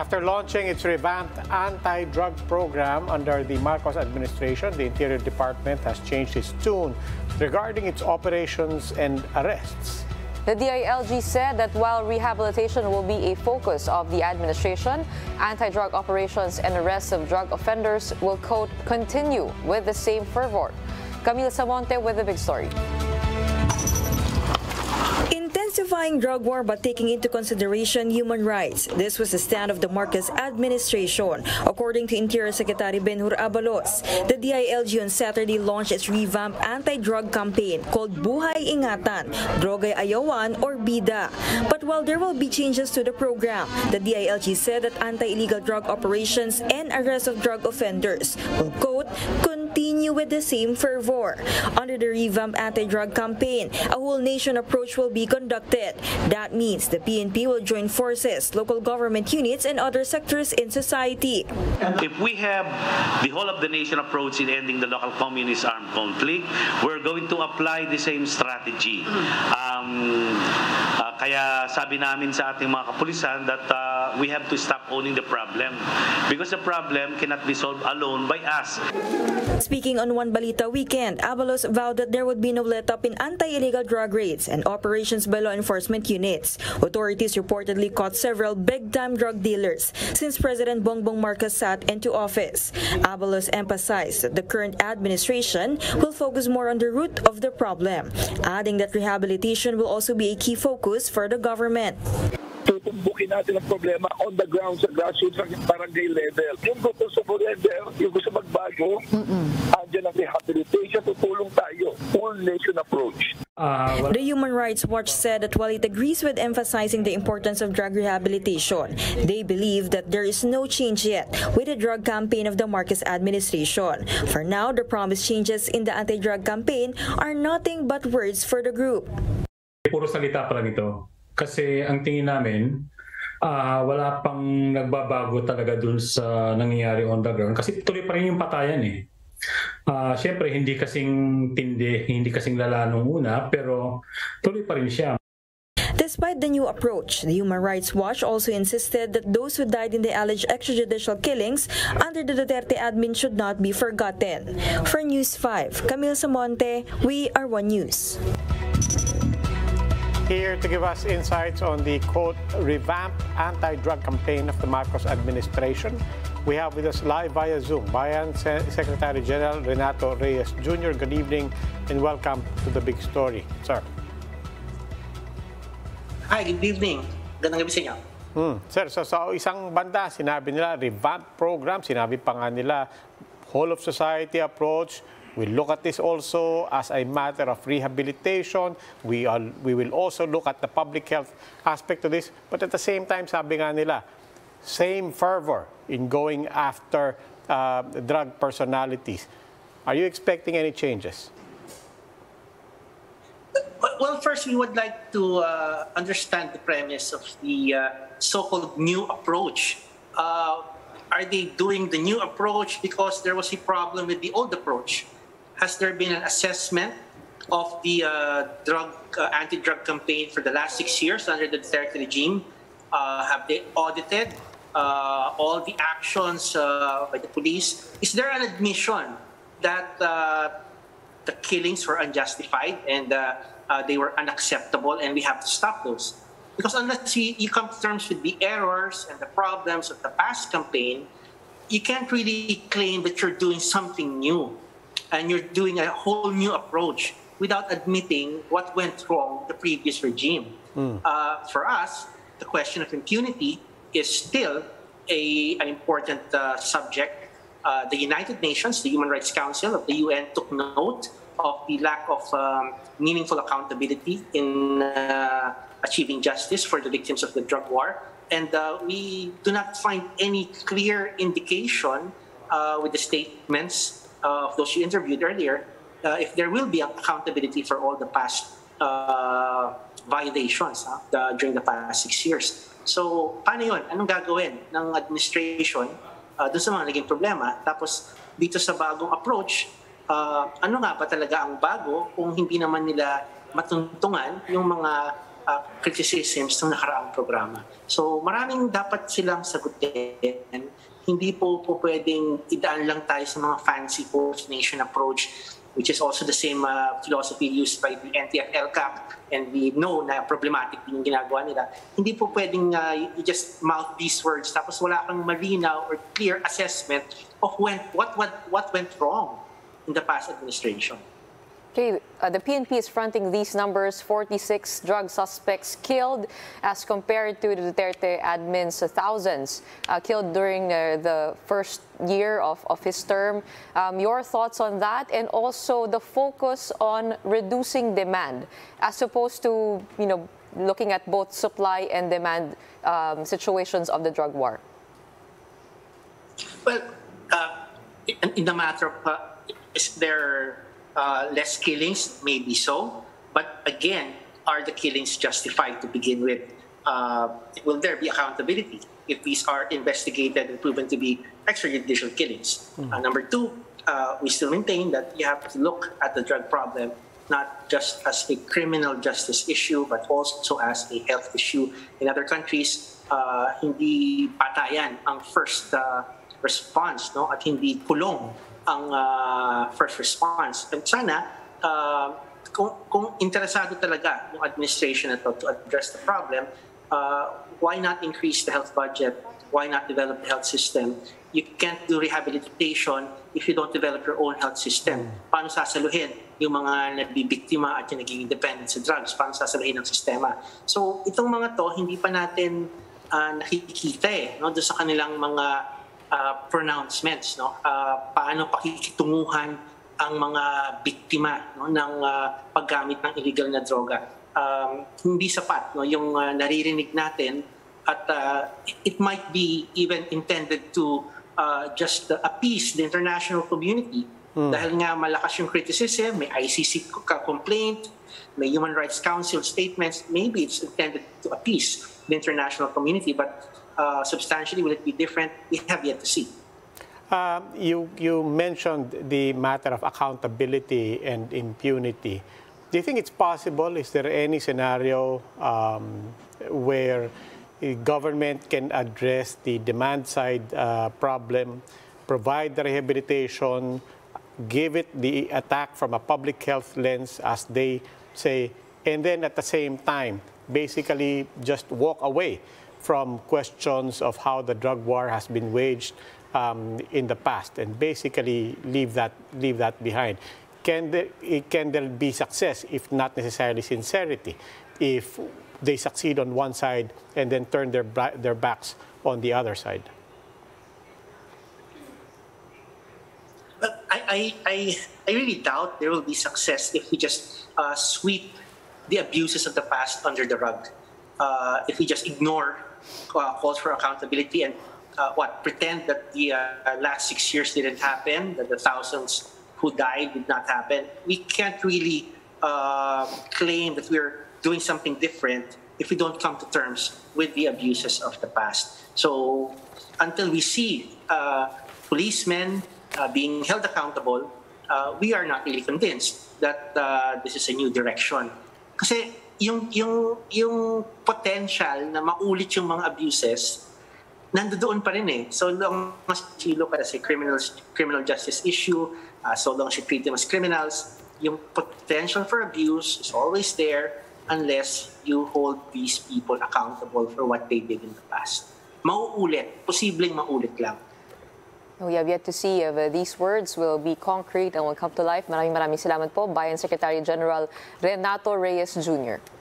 After launching its revamped anti-drug program under the Marcos administration, the Interior Department has changed its tune regarding its operations and arrests. The DILG said that while rehabilitation will be a focus of the administration, anti-drug operations and arrests of drug offenders will quote, continue with the same fervor. Camille Samonte with the big story. Intensifying drug war but taking into consideration human rights. This was the stand of the Marcos administration. According to Interior Secretary Benhur Abalos, the DILG on Saturday launched its revamped anti-drug campaign called Buhay Ingatan, Droga'y Ayawan or BIDA. But while there will be changes to the program, the DILG said that anti-illegal drug operations and arrest of drug offenders will, quote, continue with the same fervor. Under the revamped anti-drug campaign, a whole nation approach will be conducted. That means the PNP will join forces, local government units, and other sectors in society. If we have the whole of the nation approach in ending the local communist armed conflict, we're going to apply the same strategy. Um, uh, kaya sabi namin sa ating mga kapulisan that uh, we have to stop owning the problem because the problem cannot be solved alone by us. Speaking on One Balita Weekend, Abalos vowed that there would be no let-up in anti-illegal drug raids and operations by law enforcement units. Authorities reportedly caught several big-time drug dealers since President Bongbong Marcos sat into office. Abalos emphasized that the current administration will focus more on the root of the problem, adding that rehabilitation will also be a key focus for the government. tutumbukin natin ang problema on the ground sa grassroots sa barangay level. Yung gusto sa surrender, yung gusto magbago, andyan ang rehabilitation, tutulong tayo. Full nation approach. Ah, the Human Rights Watch said that while it agrees with emphasizing the importance of drug rehabilitation, they believe that there is no change yet with the drug campaign of the Marcos administration. For now, the promised changes in the anti-drug campaign are nothing but words for the group. Puro salita pa lang ito. Kasi ang tingin namin, ah, wala pang nagbabago talaga dun sa nangyayari on the ground. Kasi tuloy pa rin yung patayan eh. Ah, Siyempre, hindi kasing tindi, hindi kasing lala nung una, pero tuloy pa rin siya. Despite the new approach, the Human Rights Watch also insisted that those who died in the alleged extrajudicial killings under the Duterte admin should not be forgotten. For News 5, Camille Samonte, We Are One News. Here to give us insights on the quote revamped anti-drug campaign of the Marcos administration, we have with us live via Zoom Bayan Se- Secretary General Renato Reyes Jr. Good evening and welcome to the big story, sir. Hi, good evening. Gandang gabi sa inyo. Hmm. Sir, so sa isang banda, sinabi nila revamp program, sinabi pa nga nila whole of society approach. We look at this also as a matter of rehabilitation. We, are, we will also look at the public health aspect of this. But at the same time, sabi nga nila, same fervor in going after uh, drug personalities. Are you expecting any changes? Well, first, we would like to uh, understand the premise of the uh, so-called new approach. Uh, are they doing the new approach because there was a problem with the old approach? Has there been an assessment of the uh, drug uh, anti-drug campaign for the last six years under the Duterte regime? Uh, have they audited uh, all the actions uh, by the police? Is there an admission that uh, the killings were unjustified and they were unacceptable and we have to stop those. Because unless you, you come to terms with the errors and the problems of the past campaign, you can't really claim that you're doing something new and you're doing a whole new approach without admitting what went wrong with the previous regime. Uh, for us, the question of impunity is still a, an important uh, subject. Uh, the United Nations, the Human Rights Council of the UN, took note of the lack of um, meaningful accountability in uh, achieving justice for the victims of the drug war. And uh, we do not find any clear indication uh, with the statements of those you interviewed earlier uh, if there will be accountability for all the past uh, violations the- during the past six years. So, paano yun? Anong gagawin ng administration uh, dun sa mga naging problema? Tapos, dito sa bagong approach, uh, ano nga ba talaga ang bago kung hindi naman nila matuntungan yung mga uh, criticisms ng nakaraang programa. So maraming dapat silang sagutin. Hindi po po pwedeng idaan lang tayo sa mga fancy post-nation approach which is also the same uh, philosophy used by the NTF-LCAP and we know na problematic yung ginagawa nila. Hindi po pwedeng uh, you just mouth these words tapos wala kang malinaw or clear assessment of when, what, what, what went wrong in the past administration. Okay, uh, the PNP is fronting these numbers 46 drug suspects killed as compared to the Duterte admin's thousands uh, killed during uh, the first year of, of his term. Um, your thoughts on that and also the focus on reducing demand as opposed to, you know, looking at both supply and demand um, situations of the drug war? Well, uh, in, in the matter of uh, is there uh, less killings, maybe so. But again, are the killings justified to begin with? Uh, will there be accountability if these are investigated and proven to be extrajudicial killings? Uh, number two, uh, we still maintain that you have to look at the drug problem not just as a criminal justice issue, but also as a health issue. In other countries, uh, hindi patayan ang first uh, response, no? At hindi kulong ang uh, first response. And sana, uh, kung, kung interesado talaga yung administration na to to address the problem, uh, why not increase the health budget? Why not develop the health system? You can't do rehabilitation if you don't develop your own health system. Paano sasaluhin yung mga nabibiktima at yung naging dependent sa drugs? Paano sasaluhin ng sistema? So, itong mga to, hindi pa natin uh, nakikita eh, no? doon sa kanilang mga uh, pronouncements. No? Uh, paano pakikitunguhan ang mga biktima no, ng uh, paggamit ng illegal na droga. Um, hindi sapat no, yung uh, naririnig natin at uh, it might be even intended to uh, just uh, appease the international community mm. dahil nga malakas yung criticism, may ICC complaint, may Human Rights Council statements, maybe it's intended to appease the international community but uh, substantially will it be different? We have yet to see. Uh, you, you mentioned the matter of accountability and impunity. Do you think it's possible? Is there any scenario um, where the government can address the demand side uh, problem, provide the rehabilitation, give it the attack from a public health lens, as they say, and then at the same time, basically just walk away from questions of how the drug war has been waged um, in the past and basically leave that, leave that behind. Can there, can there be success, if not necessarily sincerity, if they succeed on one side and then turn their, their backs on the other side? I, I, I really doubt there will be success if we just uh, sweep the abuses of the past under the rug. Uh, if we just ignore uh, calls for accountability and uh, what pretend that the uh, last six years didn't happen, that the thousands who died did not happen. We can't really uh, claim that we're doing something different if we don't come to terms with the abuses of the past. So until we see uh, policemen being held accountable, we are not really convinced that this is a new direction. Yung yung yung potential na maulit yung mga abuses nandoon pa rin eh. So long as you look at as a criminal criminal justice issue, uh, so long you treat them as criminals, yung potential for abuse is always there unless you hold these people accountable for what they did in the past. Mauulit, posibleng maulit lang. We have yet to see if uh, these words will be concrete and will come to life. Maraming maraming salamat po, Bayan Secretary General Renato Reyes Jr.